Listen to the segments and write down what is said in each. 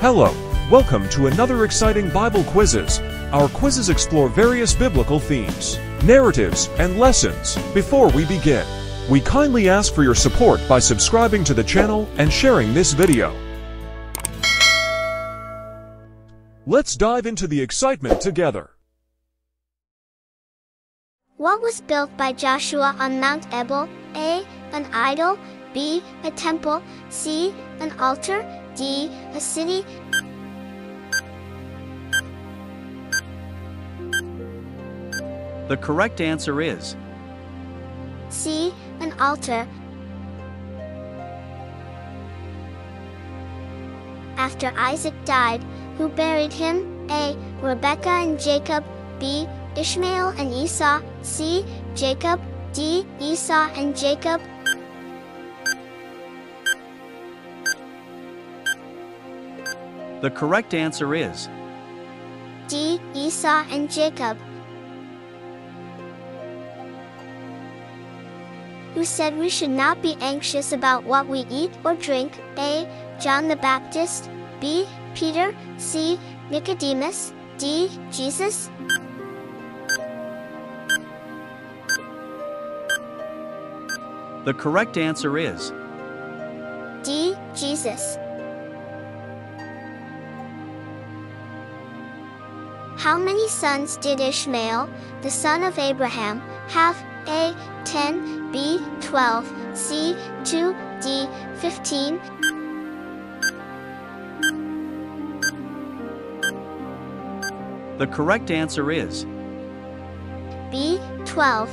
Hello, welcome to another exciting Bible quizzes. Our quizzes explore various biblical themes, narratives, and lessons. Before we begin, we kindly ask for your support by subscribing to the channel and sharing this video. Let's dive into the excitement together. What was built by Joshua on Mount Ebal? A. An idol. B. A temple. C. An altar. D. A city. The correct answer is C. An altar. After Isaac died, who buried him? A. Rebekah and Jacob. B. Ishmael and Esau. C. Jacob. D. Esau and Jacob. The correct answer is D. Esau and Jacob. Who said we should not be anxious about what we eat or drink? A. John the Baptist. B. Peter. C. Nicodemus. D. Jesus. the correct answer is D. Jesus. How many sons did Ishmael, the son of Abraham, have? A. 10, B. 12, C. 2, D. 15. the correct answer is B. 12.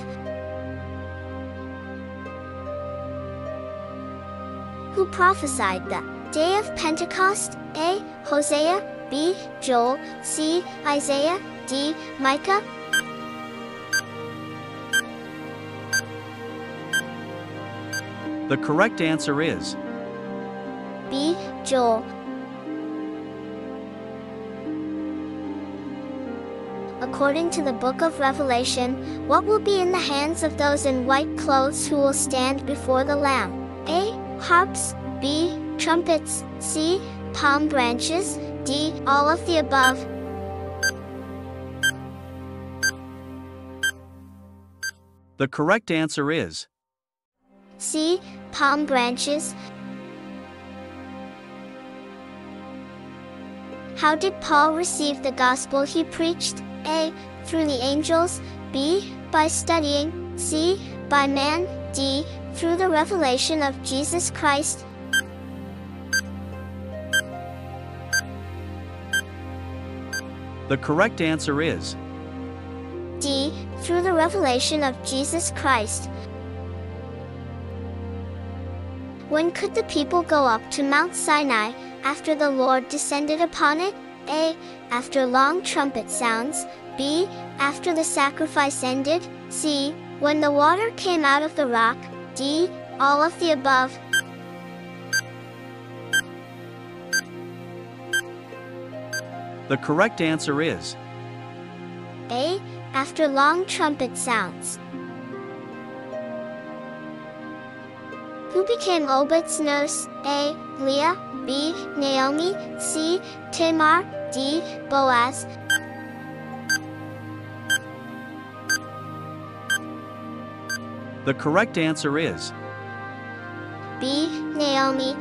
Who prophesied the day of Pentecost? A. Hosea, B. Joel, C. Isaiah, D. Micah. the correct answer is B. Joel. According to the book of Revelation, what will be in the hands of those in white clothes who will stand before the Lamb? A. Harps. B. Trumpets. C. Palm branches. D. All of the above. the correct answer is C. Palm branches. How did Paul receive the gospel he preached? A. Through the angels. B. By studying. C. By man. D. Through the revelation of Jesus Christ. The correct answer is D. Through the revelation of Jesus Christ. When could the people go up to Mount Sinai after the Lord descended upon it? A. After long trumpet sounds. B. After the sacrifice ended. C. When the water came out of the rock. D. All of the above. The correct answer is A. After long trumpet sounds. Who became Obed's nurse? A. Leah. B. Naomi. C. Tamar. D. Boaz. the correct answer is B. Naomi.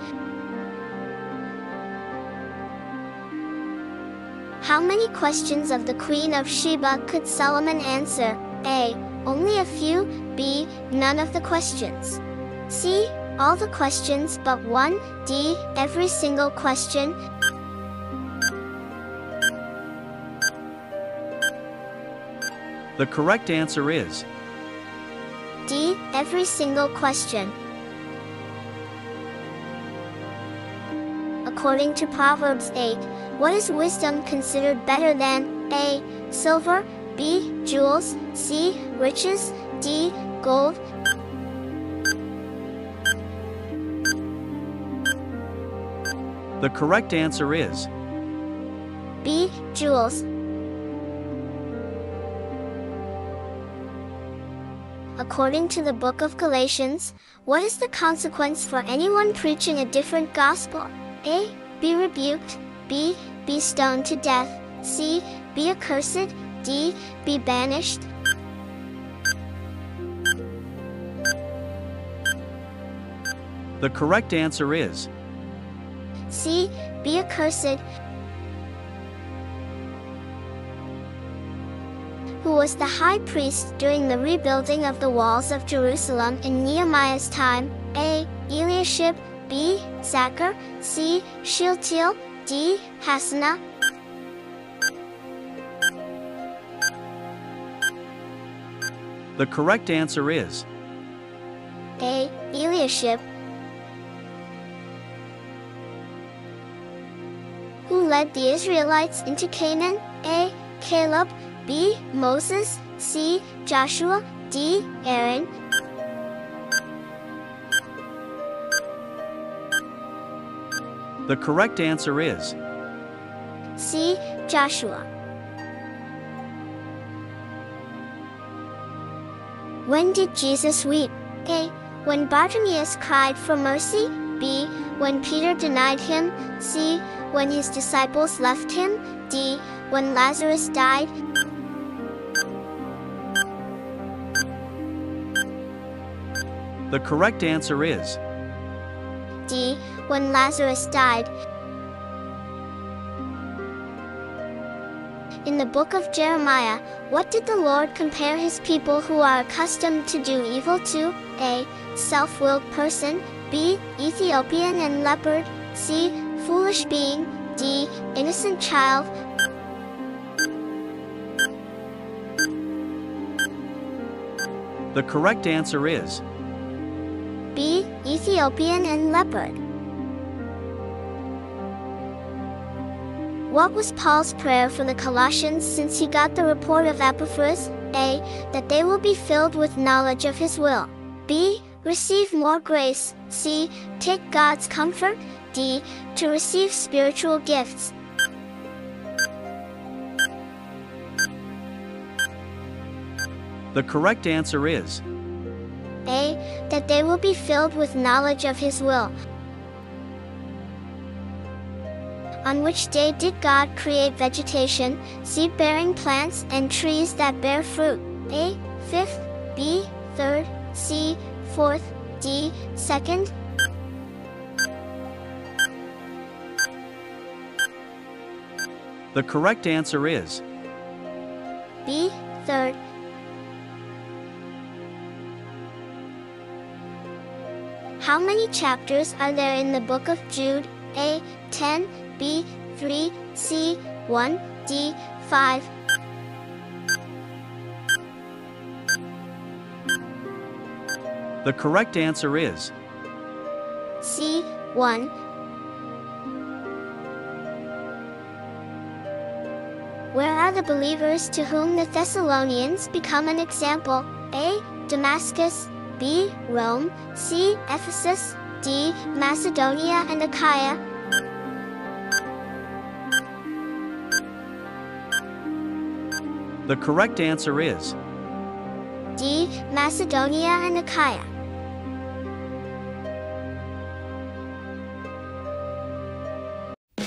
How many questions of the Queen of Sheba could Solomon answer? A. Only a few. B. None of the questions. C. All the questions but one. D. Every single question. the correct answer is D. Every single question. According to Proverbs 8, what is wisdom considered better than A. Silver, B. Jewels, C. Riches, D. Gold. the correct answer is B. Jewels. According to the book of Galatians, what is the consequence for anyone preaching a different gospel? A. Be rebuked. B. Be stoned to death. C. Be accursed. D. Be banished. The correct answer is C. Be accursed. Who was the high priest during the rebuilding of the walls of Jerusalem in Nehemiah's time? A. Eliashib. B. Zachar. C. Shealtiel. D. Hassenaah. the correct answer is A. Eliashib. Who led the Israelites into Canaan? A. Caleb. B. Moses. C. Joshua. D. Aaron. The correct answer is C. Joshua. When did Jesus weep? A. When Bartimaeus cried for mercy. B. When Peter denied him. C. When his disciples left him. D. When Lazarus died. the correct answer is When Lazarus died. In the book of Jeremiah, what did the Lord compare his people who are accustomed to do evil to? A. Self willed person. B. Ethiopian and leopard. C. Foolish being. D. Innocent child. the correct answer is. Ethiopian and leopard. What was Paul's prayer for the Colossians since he got the report of Epaphras? A. That they will be filled with knowledge of his will. B. Receive more grace. C. Take God's comfort. D. To receive spiritual gifts. the correct answer is A. That they will be filled with knowledge of his will. On which day did God create vegetation, seed bearing plants, and trees that bear fruit? A. Fifth. B. Third. C. Fourth. D. Second. the correct answer is B. Third. How many chapters are there in the book of Jude? A. 10. B. 3. C. 1. D. 5. the correct answer is C. 1. Where are the believers to whom the Thessalonians become an example? A. Damascus. B. Rome. C. Ephesus. D. Macedonia and Achaia. the correct answer is D. Macedonia and Achaia.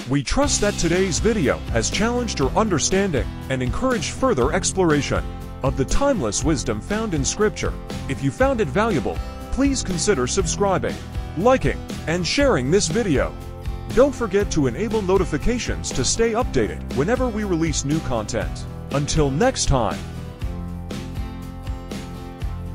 We trust that today's video has challenged your understanding and encouraged further exploration of the timeless wisdom found in Scripture. If you found it valuable, please consider subscribing, liking, and sharing this video. Don't forget to enable notifications to stay updated whenever we release new content. Until next time.